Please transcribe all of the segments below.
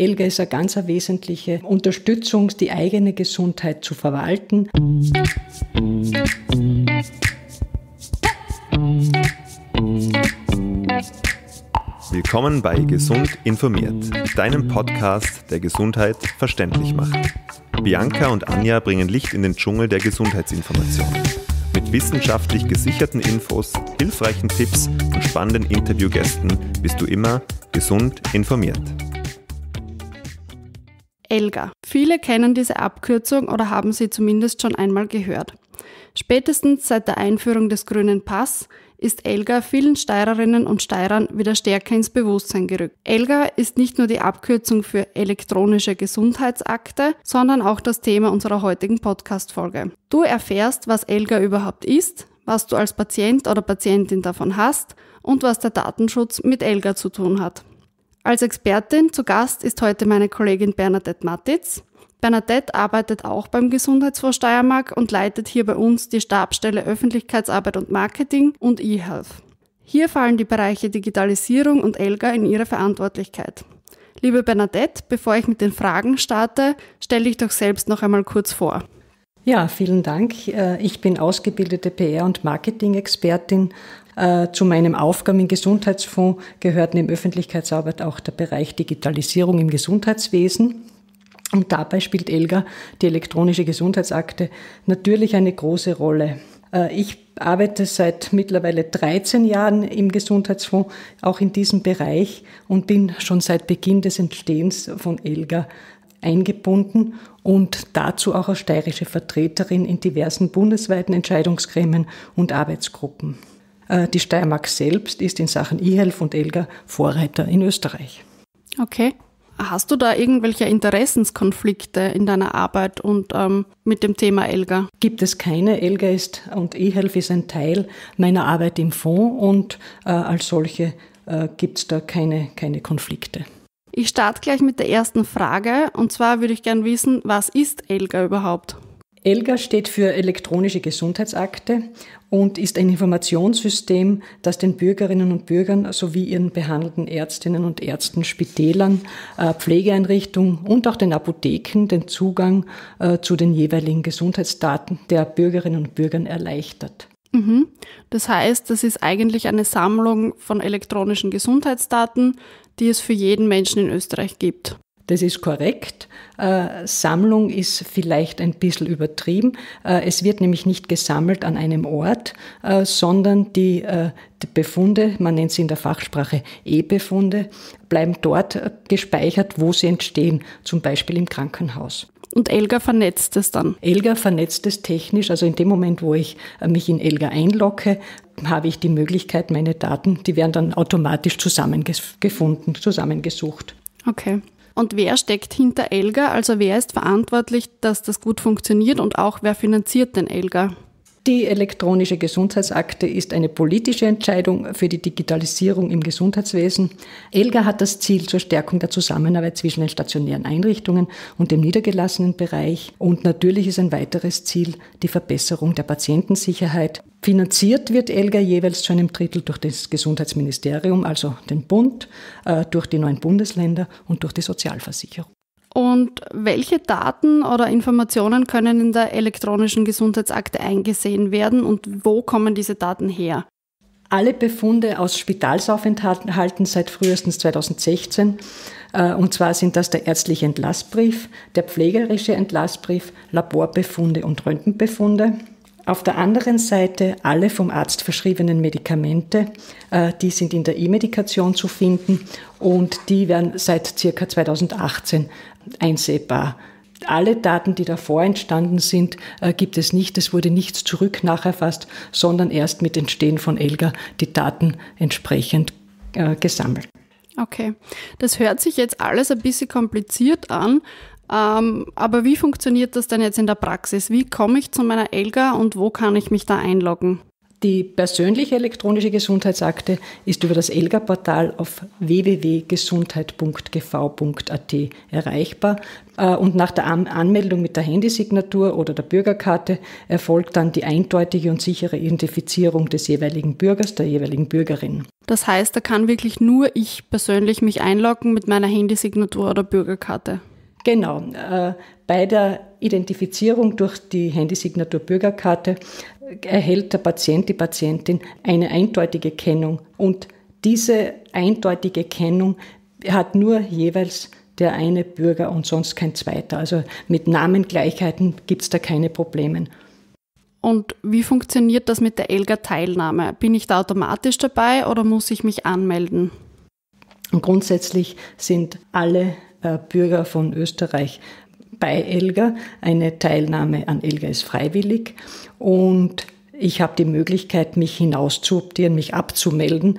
Elga ist eine ganz wesentliche Unterstützung, die eigene Gesundheit zu verwalten. Willkommen bei Gesund informiert, deinem Podcast, der Gesundheit verständlich macht. Bianca und Anja bringen Licht in den Dschungel der Gesundheitsinformation. Mit wissenschaftlich gesicherten Infos, hilfreichen Tipps und spannenden Interviewgästen bist du immer gesund informiert. ELGA. Viele kennen diese Abkürzung oder haben sie zumindest schon einmal gehört. Spätestens seit der Einführung des grünen Pass ist ELGA vielen Steirerinnen und Steirern wieder stärker ins Bewusstsein gerückt. ELGA ist nicht nur die Abkürzung für elektronische Gesundheitsakte, sondern auch das Thema unserer heutigen Podcast-Folge. Du erfährst, was ELGA überhaupt ist, was du als Patient oder Patientin davon hast und was der Datenschutz mit ELGA zu tun hat. Als Expertin zu Gast ist heute meine Kollegin Bernadette Mattitz. Bernadette arbeitet auch beim Gesundheitsfonds Steiermark und leitet hier bei uns die Stabstelle Öffentlichkeitsarbeit und Marketing und eHealth. Hier fallen die Bereiche Digitalisierung und ELGA in ihre Verantwortlichkeit. Liebe Bernadette, bevor ich mit den Fragen starte, stelle dich doch selbst noch einmal kurz vor. Ja, vielen Dank. Äh, ich bin ausgebildete PR- und Marketing-Expertin zu meinem Aufgaben im Gesundheitsfonds gehört neben Öffentlichkeitsarbeit auch der Bereich Digitalisierung im Gesundheitswesen. Und dabei spielt ELGA, die elektronische Gesundheitsakte, natürlich eine große Rolle. Äh, ich arbeite seit mittlerweile 13 Jahren im Gesundheitsfonds, auch in diesem Bereich und bin schon seit Beginn des Entstehens von ELGA eingebunden und dazu auch als steirische Vertreterin in diversen bundesweiten Entscheidungsgremien und Arbeitsgruppen. Äh, die Steiermark selbst ist in Sachen eHealth und ELGA Vorreiter in Österreich. Okay. Hast du da irgendwelche Interessenskonflikte in deiner Arbeit und ähm, mit dem Thema ELGA? Gibt es keine. ELGA ist und eHealth ist ein Teil meiner Arbeit im Fonds und äh, als solche äh, gibt es da keine, keine Konflikte. Ich starte gleich mit der ersten Frage und zwar würde ich gerne wissen, was ist ELGA überhaupt? ELGA steht für elektronische Gesundheitsakte und ist ein Informationssystem, das den Bürgerinnen und Bürgern sowie ihren behandelten Ärztinnen und Ärzten, Spitälern, äh, Pflegeeinrichtungen und auch den Apotheken den Zugang äh, zu den jeweiligen Gesundheitsdaten der Bürgerinnen und Bürgern erleichtert. Mhm. Das heißt, das ist eigentlich eine Sammlung von elektronischen Gesundheitsdaten, die es für jeden Menschen in Österreich gibt. Das ist korrekt. Äh, Sammlung ist vielleicht ein bisschen übertrieben. Äh, es wird nämlich nicht gesammelt an einem Ort, äh, sondern die, die Befunde, man nennt sie in der Fachsprache E-Befunde, bleiben dort gespeichert, wo sie entstehen, zum Beispiel im Krankenhaus. Und Elga vernetzt es dann? Elga vernetzt es technisch. Also in dem Moment, wo ich mich in Elga einlogge, habe ich die Möglichkeit, meine Daten, die werden dann automatisch zusammengefunden, zusammengesucht. Okay. Und wer steckt hinter Elga? Also wer ist verantwortlich, dass das gut funktioniert und auch wer finanziert den Elga? Die elektronische Gesundheitsakte ist eine politische Entscheidung für die Digitalisierung im Gesundheitswesen. ELGA hat das Ziel zur Stärkung der Zusammenarbeit zwischen den stationären Einrichtungen und dem niedergelassenen Bereich. Und natürlich ist ein weiteres Ziel die Verbesserung der Patientensicherheit. Finanziert wird ELGA jeweils zu einem Drittel durch das Gesundheitsministerium, also den Bund, äh, durch die neuen Bundesländer und durch die Sozialversicherung. Und welche Daten oder Informationen können in der elektronischen Gesundheitsakte eingesehen werden und wo kommen diese Daten her? Alle Befunde aus Spitalsaufenthalten seit frühestens 2016. Äh, und zwar sind das der ärztliche Entlassbrief, der pflegerische Entlassbrief, Laborbefunde und Röntgenbefunde. Auf der anderen Seite alle vom Arzt verschriebenen Medikamente, äh, die sind in der E-Medikation zu finden und die werden seit circa 2018 einsehbar. Alle Daten, die davor entstanden sind, äh, gibt es nicht. Es wurde nichts zurück nacherfasst, sondern erst mit Entstehen von Elga die Daten entsprechend äh, gesammelt. Okay, das hört sich jetzt alles ein bisschen kompliziert an, ähm, aber wie funktioniert das denn jetzt in der Praxis? Wie komme ich zu meiner Elga und wo kann ich mich da einloggen? Die persönliche elektronische Gesundheitsakte ist über das ELGA-Portal auf www.gesundheit.gv.at erreichbar. Äh, und nach der Anmeldung mit der Handysignatur oder der Bürgerkarte erfolgt dann die eindeutige und sichere Identifizierung des jeweiligen Bürgers, der jeweiligen Bürgerin. Das heißt, da kann wirklich nur ich persönlich mich einloggen mit meiner Handysignatur oder Bürgerkarte. Genau. Äh, bei der Identifizierung durch die Handysignatur Bürgerkarte erhält der Patient, die Patientin eine eindeutige Kennung. Und diese eindeutige Kennung hat nur jeweils der eine Bürger und sonst kein zweiter. Also mit Namengleichheiten gibt es da keine Probleme. Und wie funktioniert das mit der ELGA-Teilnahme? Bin ich da automatisch dabei oder muss ich mich anmelden? Und grundsätzlich sind alle Bürger von Österreich bei ELGA. Eine Teilnahme an ELGA ist freiwillig und ich habe die Möglichkeit, mich hinauszuoptieren, mich abzumelden.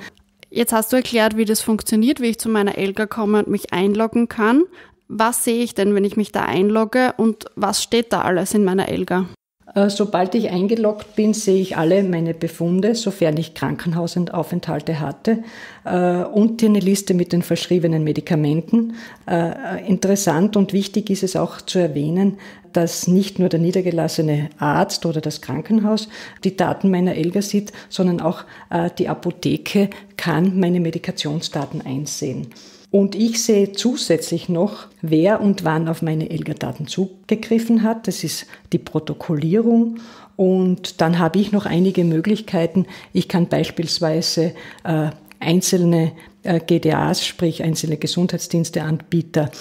Jetzt hast du erklärt, wie das funktioniert, wie ich zu meiner ELGA komme und mich einloggen kann. Was sehe ich denn, wenn ich mich da einlogge und was steht da alles in meiner ELGA? Äh, sobald ich eingeloggt bin, sehe ich alle meine Befunde, sofern ich Krankenhausaufenthalte hatte, äh, und eine Liste mit den verschriebenen Medikamenten. Äh, interessant und wichtig ist es auch zu erwähnen, dass nicht nur der niedergelassene Arzt oder das Krankenhaus die Daten meiner Elga sieht, sondern auch die Apotheke kann meine Medikationsdaten einsehen. Und ich sehe zusätzlich noch, wer und wann auf meine Elga-Daten zugegriffen hat. Das ist die Protokollierung. Und dann habe ich noch einige Möglichkeiten. Ich kann beispielsweise äh, einzelne äh, GDAs, sprich einzelne Gesundheitsdiensteanbieter,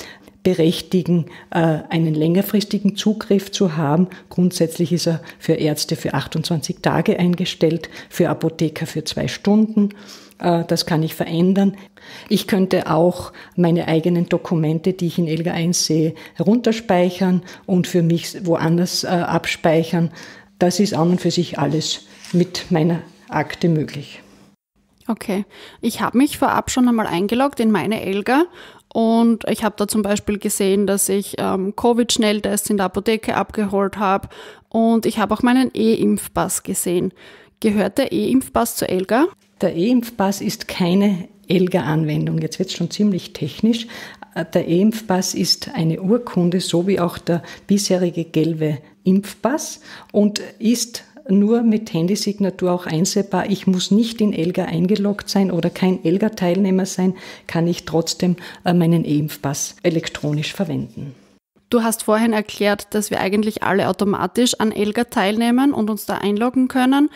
berechtigen, äh, einen längerfristigen Zugriff zu haben. Grundsätzlich ist er für Ärzte für 28 Tage eingestellt, für Apotheker für zwei Stunden. Äh, das kann ich verändern. Ich könnte auch meine eigenen Dokumente, die ich in Elga 1 sehe, herunterspeichern und für mich woanders äh, abspeichern. Das ist an und für sich alles mit meiner Akte möglich. Okay, ich habe mich vorab schon einmal eingeloggt in meine Elga und ich habe da zum Beispiel gesehen, dass ich ähm, Covid-Schnelltests in der Apotheke abgeholt habe und ich habe auch meinen E-Impfpass gesehen. Gehört der E-Impfpass zu Elga? Der E-Impfpass ist keine ELGA-Anwendung. Jetzt wird es schon ziemlich technisch. Der E-Impfpass ist eine Urkunde, so wie auch der bisherige gelbe Impfpass und ist nur mit Handysignatur auch einsehbar. Ich muss nicht in ELGA eingeloggt sein oder kein ELGA-Teilnehmer sein, kann ich trotzdem äh, meinen E-Impfpass elektronisch verwenden. Du hast vorhin erklärt, dass wir eigentlich alle automatisch an ELGA teilnehmen und uns da einloggen können.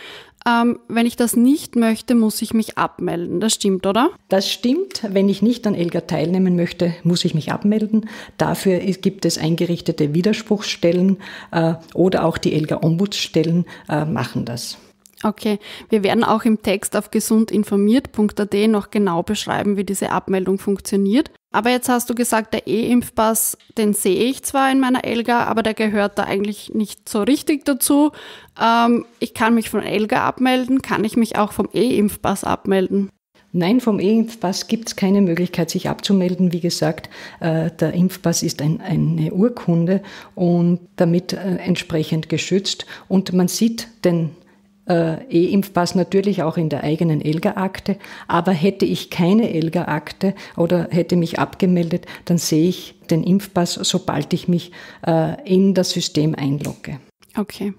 Ähm, wenn ich das nicht möchte, muss ich mich abmelden. Das stimmt, oder? Das stimmt. Wenn ich nicht an ELGA teilnehmen möchte, muss ich mich abmelden. Dafür gibt es eingerichtete Widerspruchsstellen äh, oder auch die ELGA-Ombudsstellen äh, machen das. Okay, wir werden auch im Text auf gesundinformiert.at noch genau beschreiben, wie diese Abmeldung funktioniert. Aber jetzt hast du gesagt, der E-Impfpass, den sehe ich zwar in meiner Elga, aber der gehört da eigentlich nicht so richtig dazu. Ähm, ich kann mich von Elga abmelden, kann ich mich auch vom E-Impfpass abmelden? Nein, vom E-Impfpass gibt es keine Möglichkeit, sich abzumelden. Wie gesagt, äh, der Impfpass ist ein, eine Urkunde und damit äh, entsprechend geschützt. Und man sieht den äh, E-Impfpass natürlich auch in der eigenen ELGA-Akte. Aber hätte ich keine ELGA-Akte oder hätte mich abgemeldet, dann sehe ich den Impfpass, sobald ich mich äh, in das System einlogge. Okay.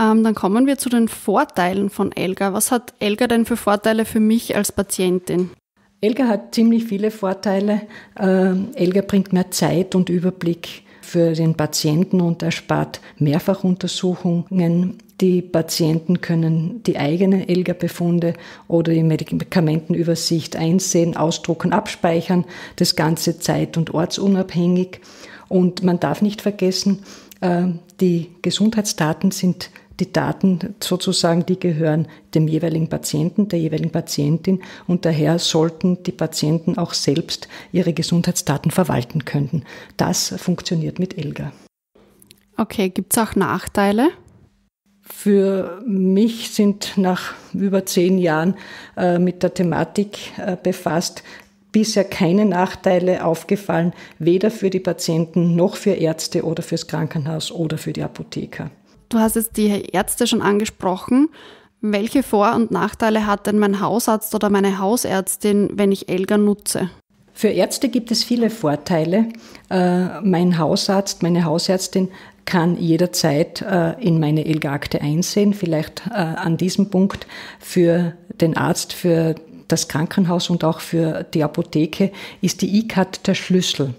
Ähm, dann kommen wir zu den Vorteilen von ELGA. Was hat ELGA denn für Vorteile für mich als Patientin? ELGA hat ziemlich viele Vorteile. Äh, ELGA bringt mehr Zeit und Überblick für den Patienten und erspart Mehrfachuntersuchungen. Die Patienten können die eigenen ELGA-Befunde oder die Medikamentenübersicht einsehen, ausdrucken, abspeichern, das Ganze zeit- und ortsunabhängig. Und man darf nicht vergessen, äh, die Gesundheitsdaten sind die Daten sozusagen, die gehören dem jeweiligen Patienten, der jeweiligen Patientin und daher sollten die Patienten auch selbst ihre Gesundheitsdaten verwalten können. Das funktioniert mit ELGA. Okay, gibt es auch Nachteile? Für mich sind nach über zehn Jahren äh, mit der Thematik äh, befasst bisher keine Nachteile aufgefallen, weder für die Patienten noch für Ärzte oder fürs Krankenhaus oder für die Apotheker. Du hast jetzt die Ärzte schon angesprochen. Welche Vor- und Nachteile hat denn mein Hausarzt oder meine Hausärztin, wenn ich Elga nutze? Für Ärzte gibt es viele Vorteile. Äh, mein Hausarzt, meine Hausärztin kann jederzeit äh, in meine Elga-Akte einsehen. Vielleicht äh, an diesem Punkt für den Arzt, für das Krankenhaus und auch für die Apotheke ist die E-Card der Schlüssel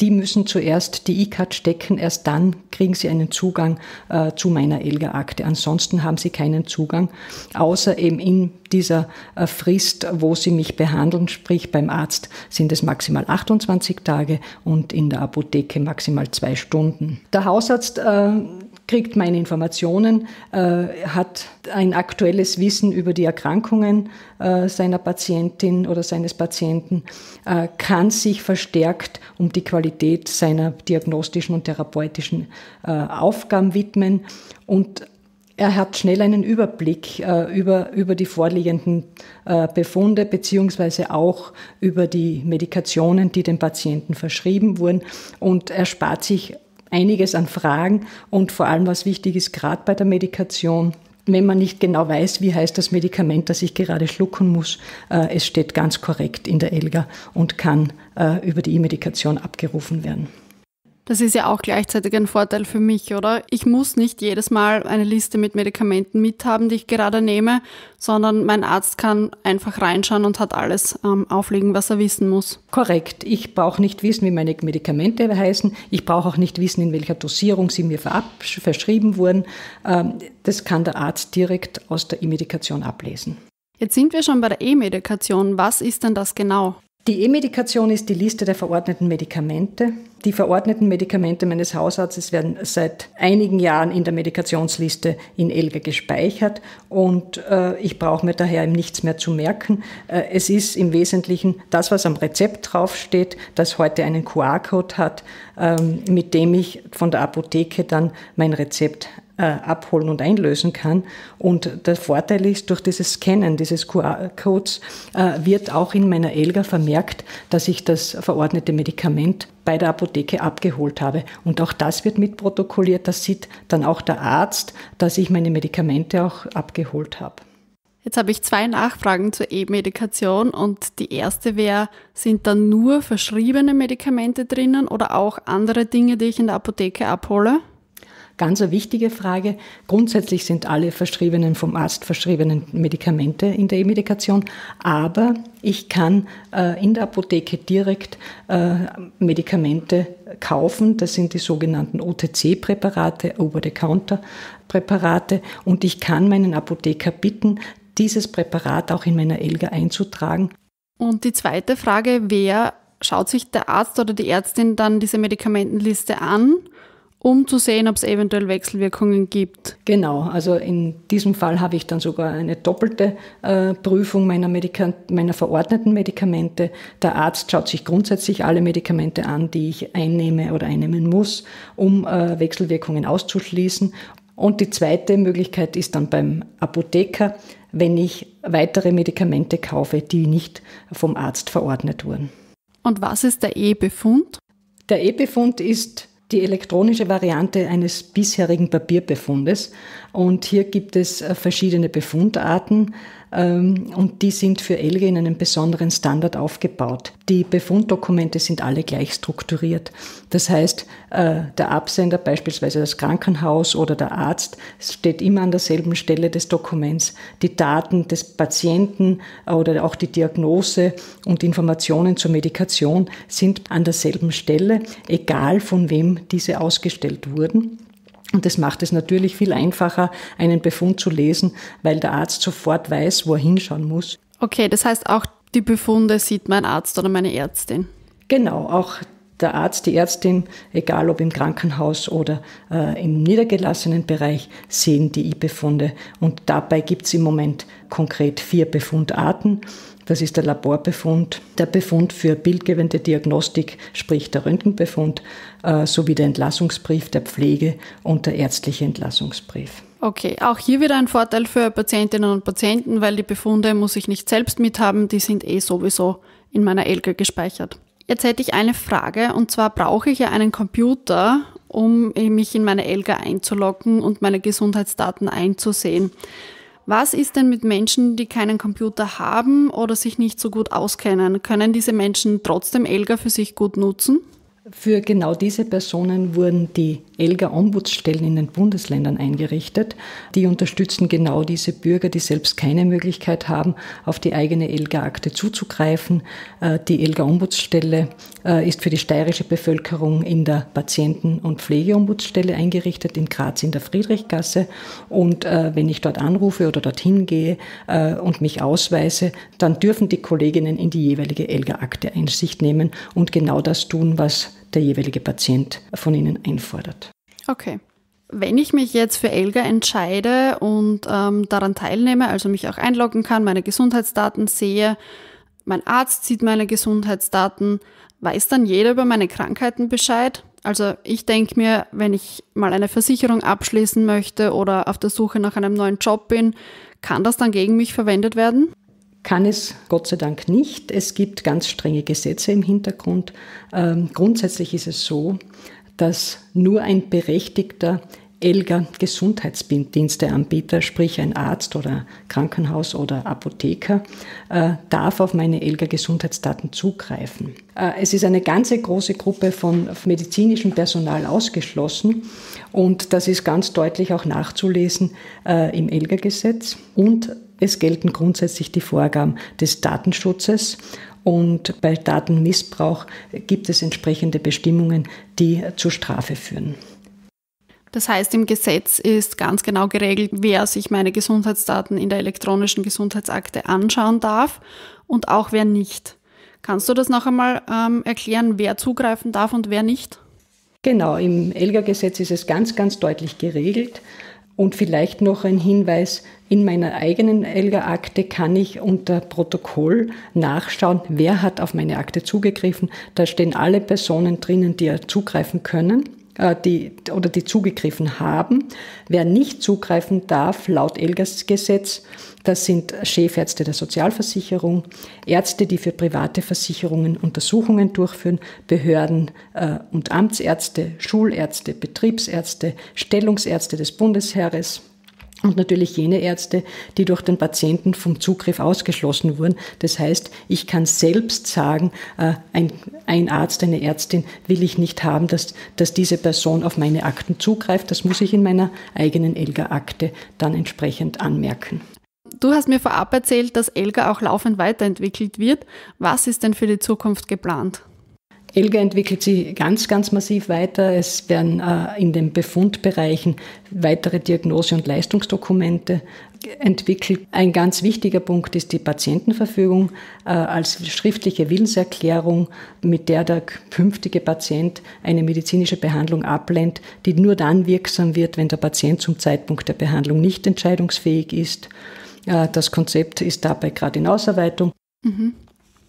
die müssen zuerst die E-Card stecken, erst dann kriegen sie einen Zugang äh, zu meiner Elga-Akte. Ansonsten haben sie keinen Zugang, außer eben in dieser äh, Frist, wo sie mich behandeln, sprich beim Arzt sind es maximal 28 Tage und in der Apotheke maximal zwei Stunden. Der Hausarzt äh, kriegt meine Informationen, äh, hat ein aktuelles Wissen über die Erkrankungen äh, seiner Patientin oder seines Patienten, äh, kann sich verstärkt um die Qualität seiner diagnostischen und therapeutischen äh, Aufgaben widmen. Und er hat schnell einen Überblick äh, über, über die vorliegenden äh, Befunde beziehungsweise auch über die Medikationen, die dem Patienten verschrieben wurden. Und er spart sich einiges an Fragen und vor allem, was wichtig ist, gerade bei der Medikation, wenn man nicht genau weiß, wie heißt das Medikament, das ich gerade schlucken muss, äh, es steht ganz korrekt in der ELGA und kann äh, über die E-Medikation abgerufen werden. Das ist ja auch gleichzeitig ein Vorteil für mich, oder? Ich muss nicht jedes Mal eine Liste mit Medikamenten mithaben, die ich gerade nehme, sondern mein Arzt kann einfach reinschauen und hat alles ähm, auflegen, was er wissen muss. Korrekt. Ich brauche nicht wissen, wie meine Medikamente heißen. Ich brauche auch nicht wissen, in welcher Dosierung sie mir verschrieben wurden. Ähm, das kann der Arzt direkt aus der E-Medikation ablesen. Jetzt sind wir schon bei der E-Medikation. Was ist denn das genau? Die E-Medikation ist die Liste der verordneten Medikamente. Die verordneten Medikamente meines Hausarztes werden seit einigen Jahren in der Medikationsliste in ELGA gespeichert und äh, ich brauche mir daher nichts mehr zu merken. Äh, es ist im Wesentlichen das, was am Rezept draufsteht, das heute einen QR-Code hat, ähm, mit dem ich von der Apotheke dann mein Rezept äh, abholen und einlösen kann. Und der Vorteil ist, durch dieses Scannen dieses QR-Codes äh, wird auch in meiner ELGA vermerkt, dass ich das verordnete Medikament bei der Apotheke abgeholt habe. Und auch das wird mitprotokolliert. Das sieht dann auch der Arzt, dass ich meine Medikamente auch abgeholt habe. Jetzt habe ich zwei Nachfragen zur E-Medikation und die erste wäre, sind da nur verschriebene Medikamente drinnen oder auch andere Dinge, die ich in der Apotheke abhole? Ganz eine wichtige Frage. Grundsätzlich sind alle verschriebenen, vom Arzt verschriebenen Medikamente in der E-Medikation, aber ich kann äh, in der Apotheke direkt äh, Medikamente kaufen. Das sind die sogenannten OTC-Präparate, Over-the-Counter-Präparate. Und ich kann meinen Apotheker bitten, dieses Präparat auch in meiner ELGA einzutragen. Und die zweite Frage, wer schaut sich der Arzt oder die Ärztin dann diese Medikamentenliste an? Um zu sehen, ob es eventuell Wechselwirkungen gibt. Genau, also in diesem Fall habe ich dann sogar eine doppelte äh, Prüfung meiner, Medika meiner verordneten Medikamente. Der Arzt schaut sich grundsätzlich alle Medikamente an, die ich einnehme oder einnehmen muss, um äh, Wechselwirkungen auszuschließen. Und die zweite Möglichkeit ist dann beim Apotheker, wenn ich weitere Medikamente kaufe, die nicht vom Arzt verordnet wurden. Und was ist der E-Befund? Der E-Befund ist die elektronische Variante eines bisherigen Papierbefundes. Und hier gibt es äh, verschiedene Befundarten und die sind für ELGE in einem besonderen Standard aufgebaut. Die Befunddokumente sind alle gleich strukturiert. Das heißt, äh, der Absender, beispielsweise das Krankenhaus oder der Arzt, steht immer an derselben Stelle des Dokuments. Die Daten des Patienten oder auch die Diagnose und Informationen zur Medikation sind an derselben Stelle, egal von wem diese ausgestellt wurden. Und das macht es natürlich viel einfacher, einen Befund zu lesen, weil der Arzt sofort weiß, wo er hinschauen muss. Okay, das heißt auch die Befunde sieht mein Arzt oder meine Ärztin. Genau, auch der Arzt, die Ärztin, egal ob im Krankenhaus oder äh, im niedergelassenen Bereich, sehen die I-Befunde. Und dabei gibt es im Moment konkret vier Befundarten. Das ist der Laborbefund, der Befund für bildgebende Diagnostik, sprich der Röntgenbefund, sowie der Entlassungsbrief der Pflege und der ärztliche Entlassungsbrief. Okay, auch hier wieder ein Vorteil für Patientinnen und Patienten, weil die Befunde muss ich nicht selbst mithaben, die sind eh sowieso in meiner Elke gespeichert. Jetzt hätte ich eine Frage und zwar brauche ich ja einen Computer, um mich in meine Elga einzuloggen und meine Gesundheitsdaten einzusehen. Was ist denn mit Menschen, die keinen Computer haben oder sich nicht so gut auskennen? Können diese Menschen trotzdem Elga für sich gut nutzen? Für genau diese Personen wurden die ELGA-Ombudsstellen in den Bundesländern eingerichtet. Die unterstützen genau diese Bürger, die selbst keine Möglichkeit haben, auf die eigene ELGA-Akte zuzugreifen. Äh, die ELGA-Ombudsstelle äh, ist für die steirische Bevölkerung in der Patienten- und Pflegeombudsstelle eingerichtet, in Graz in der Friedrichgasse. Und äh, wenn ich dort anrufe oder dorthin gehe und mich ausweise, dann dürfen die Kolleginnen in die jeweilige ELGA-Akte Einsicht nehmen und genau das tun, was der jeweilige Patient von ihnen einfordert. Okay. Wenn ich mich jetzt für ELGA entscheide und ähm, daran teilnehme, also mich auch einloggen kann, meine Gesundheitsdaten sehe, mein Arzt sieht meine Gesundheitsdaten, weiß dann jeder über meine Krankheiten Bescheid? Also ich denke mir, wenn ich mal eine Versicherung abschließen möchte oder auf der Suche nach einem neuen Job bin, kann das dann gegen mich verwendet werden? Kann es Gott sei Dank nicht. Es gibt ganz strenge Gesetze im Hintergrund. Ähm, grundsätzlich ist es so, dass nur ein berechtigter ELGA Gesundheitsdiensteanbieter, sprich ein Arzt oder Krankenhaus oder Apotheker, äh, darf auf meine ELGA Gesundheitsdaten zugreifen. Äh, es ist eine ganze große Gruppe von medizinischem Personal ausgeschlossen und das ist ganz deutlich auch nachzulesen äh, im ELGA Gesetz und es gelten grundsätzlich die Vorgaben des Datenschutzes und bei Datenmissbrauch gibt es entsprechende Bestimmungen, die zur Strafe führen. Das heißt, im Gesetz ist ganz genau geregelt, wer sich meine Gesundheitsdaten in der elektronischen Gesundheitsakte anschauen darf und auch wer nicht. Kannst du das noch einmal ähm, erklären, wer zugreifen darf und wer nicht? Genau, im ELGA-Gesetz ist es ganz, ganz deutlich geregelt. Und vielleicht noch ein Hinweis, in meiner eigenen ELGA-Akte kann ich unter Protokoll nachschauen, wer hat auf meine Akte zugegriffen. Da stehen alle Personen drinnen, die zugreifen können die, oder die zugegriffen haben. Wer nicht zugreifen darf, laut ELGAS-Gesetz, das sind Chefärzte der Sozialversicherung, Ärzte, die für private Versicherungen Untersuchungen durchführen, Behörden äh, und Amtsärzte, Schulärzte, Betriebsärzte, Stellungsärzte des Bundesheeres, und natürlich jene Ärzte, die durch den Patienten vom Zugriff ausgeschlossen wurden. Das heißt, ich kann selbst sagen, äh, ein, ein, Arzt, eine Ärztin will ich nicht haben, dass, dass diese Person auf meine Akten zugreift. Das muss ich in meiner eigenen ELGA-Akte dann entsprechend anmerken. Du hast mir vorab erzählt, dass Elga auch laufend weiterentwickelt wird. Was ist denn für die Zukunft geplant? Elga entwickelt sich ganz, ganz massiv weiter. Es werden äh, in den Befundbereichen weitere Diagnose- und Leistungsdokumente entwickelt. Ein ganz wichtiger Punkt ist die Patientenverfügung äh, als schriftliche Willenserklärung, mit der der künftige Patient eine medizinische Behandlung ablehnt, die nur dann wirksam wird, wenn der Patient zum Zeitpunkt der Behandlung nicht entscheidungsfähig ist. Das Konzept ist dabei gerade in Ausarbeitung. Mhm.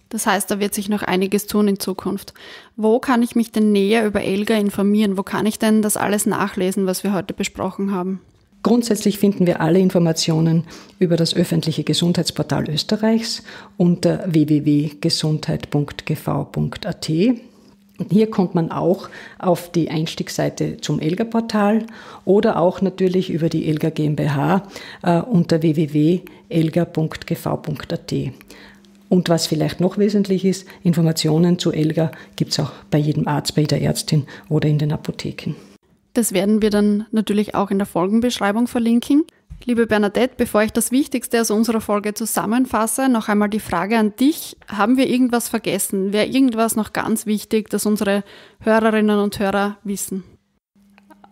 Das heißt, da wird sich noch einiges tun in Zukunft. Wo kann ich mich denn näher über ELGA informieren? Wo kann ich denn das alles nachlesen, was wir heute besprochen haben? Grundsätzlich finden wir alle Informationen über das öffentliche Gesundheitsportal Österreichs unter www.gesundheit.gv.at. Hier kommt man auch auf die Einstiegsseite zum ELGA-Portal oder auch natürlich über die ELGA GmbH äh, unter www.elga.gv.at. Und was vielleicht noch wesentlich ist, Informationen zu ELGA gibt es auch bei jedem Arzt, bei jeder Ärztin oder in den Apotheken. Das werden wir dann natürlich auch in der Folgenbeschreibung verlinken. Liebe Bernadette, bevor ich das Wichtigste aus unserer Folge zusammenfasse, noch einmal die Frage an dich. Haben wir irgendwas vergessen? Wäre irgendwas noch ganz wichtig, das unsere Hörerinnen und Hörer wissen?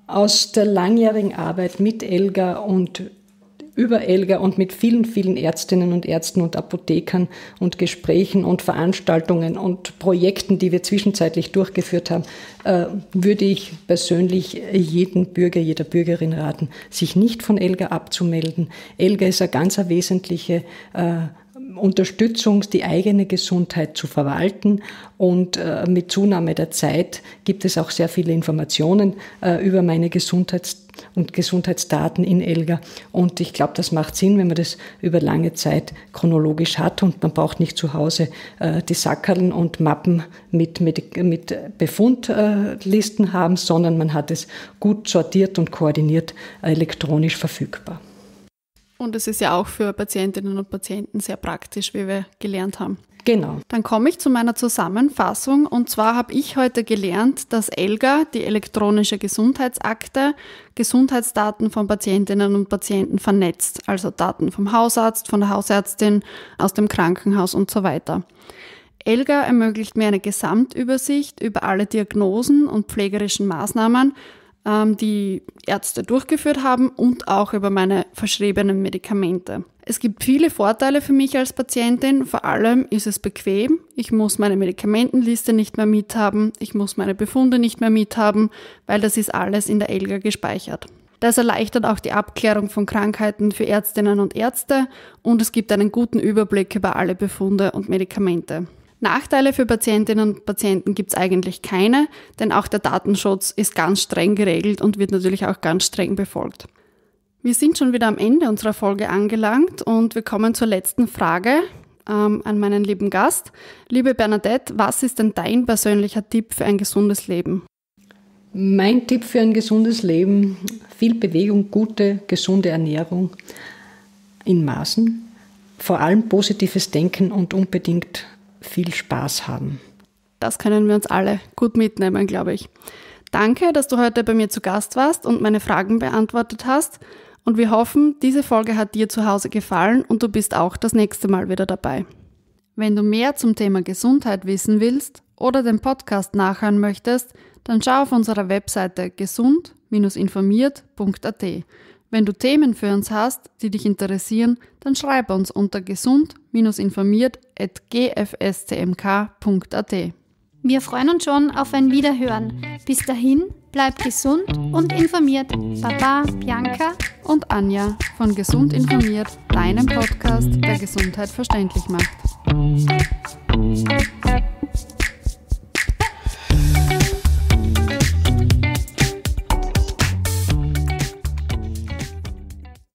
Aus der langjährigen Arbeit mit Elga und über Elga und mit vielen, vielen Ärztinnen und Ärzten und Apothekern und Gesprächen und Veranstaltungen und Projekten, die wir zwischenzeitlich durchgeführt haben, äh, würde ich persönlich jeden Bürger, jeder Bürgerin raten, sich nicht von Elga abzumelden. Elga ist eine ganz wesentliche äh, Unterstützung, die eigene Gesundheit zu verwalten. Und äh, mit Zunahme der Zeit gibt es auch sehr viele Informationen äh, über meine Gesundheits- und Gesundheitsdaten in Elga. Und ich glaube, das macht Sinn, wenn man das über lange Zeit chronologisch hat und man braucht nicht zu Hause äh, die Sackerln und Mappen mit, mit, mit Befundlisten haben, sondern man hat es gut sortiert und koordiniert elektronisch verfügbar. Und es ist ja auch für Patientinnen und Patienten sehr praktisch, wie wir gelernt haben. Genau. Dann komme ich zu meiner Zusammenfassung. Und zwar habe ich heute gelernt, dass ELGA, die elektronische Gesundheitsakte, Gesundheitsdaten von Patientinnen und Patienten vernetzt. Also Daten vom Hausarzt, von der Hausärztin, aus dem Krankenhaus und so weiter. ELGA ermöglicht mir eine Gesamtübersicht über alle Diagnosen und pflegerischen Maßnahmen, die Ärzte durchgeführt haben und auch über meine verschriebenen Medikamente. Es gibt viele Vorteile für mich als Patientin. Vor allem ist es bequem. Ich muss meine Medikamentenliste nicht mehr mithaben. Ich muss meine Befunde nicht mehr mithaben, weil das ist alles in der ELGA gespeichert. Das erleichtert auch die Abklärung von Krankheiten für Ärztinnen und Ärzte und es gibt einen guten Überblick über alle Befunde und Medikamente. Nachteile für Patientinnen und Patienten gibt es eigentlich keine, denn auch der Datenschutz ist ganz streng geregelt und wird natürlich auch ganz streng befolgt. Wir sind schon wieder am Ende unserer Folge angelangt und wir kommen zur letzten Frage ähm, an meinen lieben Gast. Liebe Bernadette, was ist denn dein persönlicher Tipp für ein gesundes Leben? Mein Tipp für ein gesundes Leben, viel Bewegung, gute, gesunde Ernährung in Maßen, vor allem positives Denken und unbedingt viel Spaß haben. Das können wir uns alle gut mitnehmen, glaube ich. Danke, dass du heute bei mir zu Gast warst und meine Fragen beantwortet hast. Und wir hoffen, diese Folge hat dir zu Hause gefallen und du bist auch das nächste Mal wieder dabei. Wenn du mehr zum Thema Gesundheit wissen willst oder den Podcast nachhören möchtest, dann schau auf unserer Webseite gesund-informiert.at. Wenn du Themen für uns hast, die dich interessieren, dann schreib uns unter gesund-informiert.gfscmk.at. Wir freuen uns schon auf ein Wiederhören. Bis dahin, bleib gesund und informiert. Baba, Bianca und Anja von Gesund informiert, deinem Podcast, der Gesundheit verständlich macht.